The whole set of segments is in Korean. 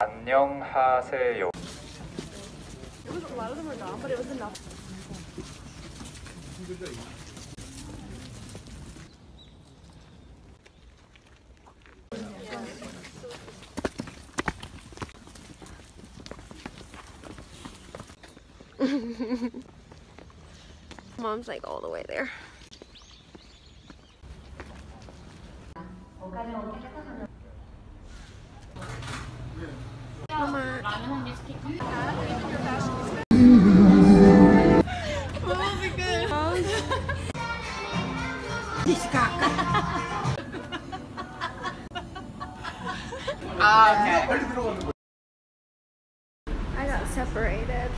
안녕하세요. Mom's like all the way there. Ah, Mama. I got separated.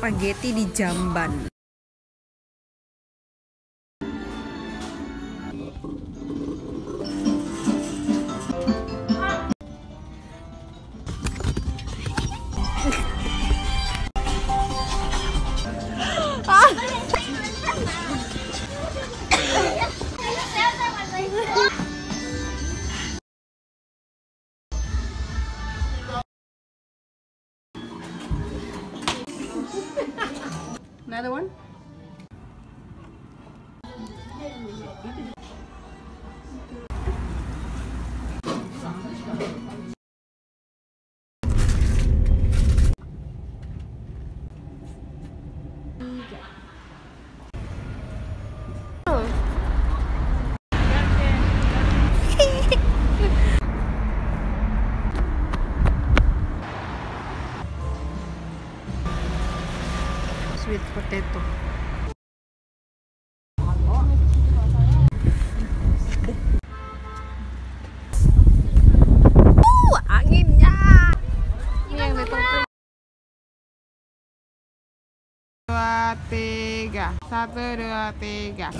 Spaghetti di jamban. Another one? Sweet potato. Uh, anginnya. Ini yang ditutup. dua tiga satu dua tiga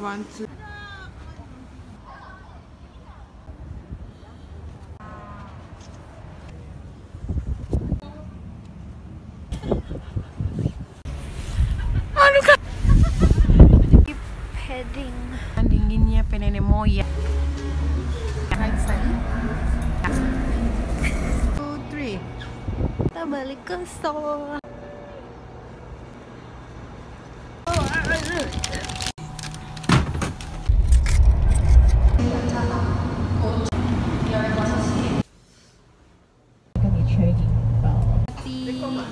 one two Heading. Dinginnya penene moya. Right side two three. Kita balik ke Seoul.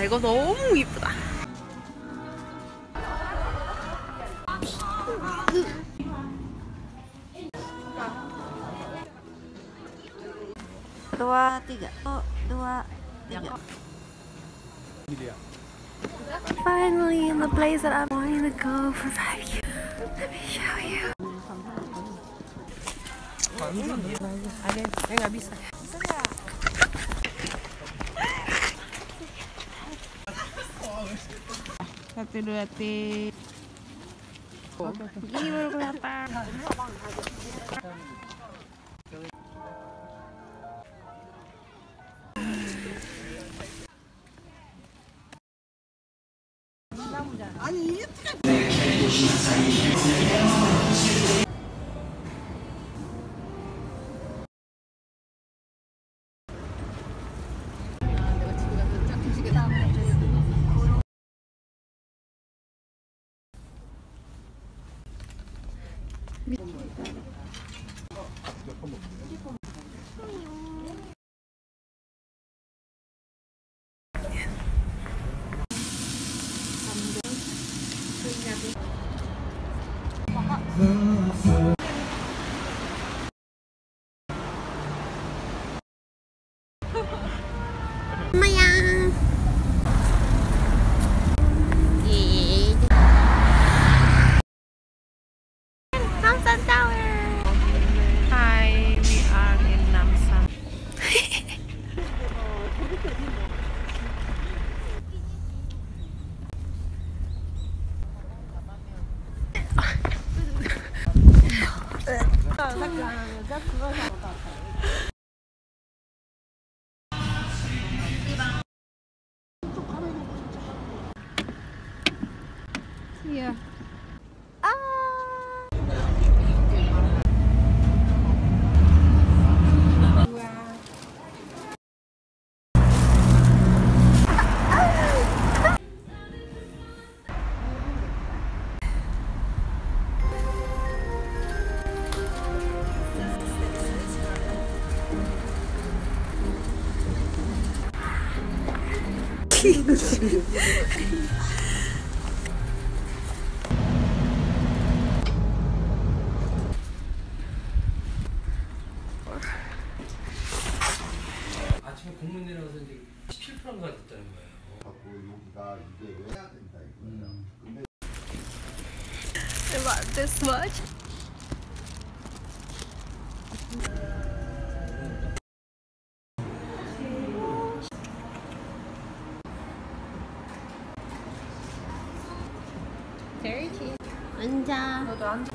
아 이거 너무 이쁘다. Dua, tiga. Oh, dua, tiga. Finally in the place that I'm wanting to go for five years. Let me show you. Dua, tiga. Ini baru kelihatan. 엄마야. Bir 那个，那个。 아침에 공문 내려가서 이제 17%가 됐다는 거예요. 갖고 여기가 이게 왜 해야 된다 이거예요. 근데 About this much. 앉아. 너도 앉아.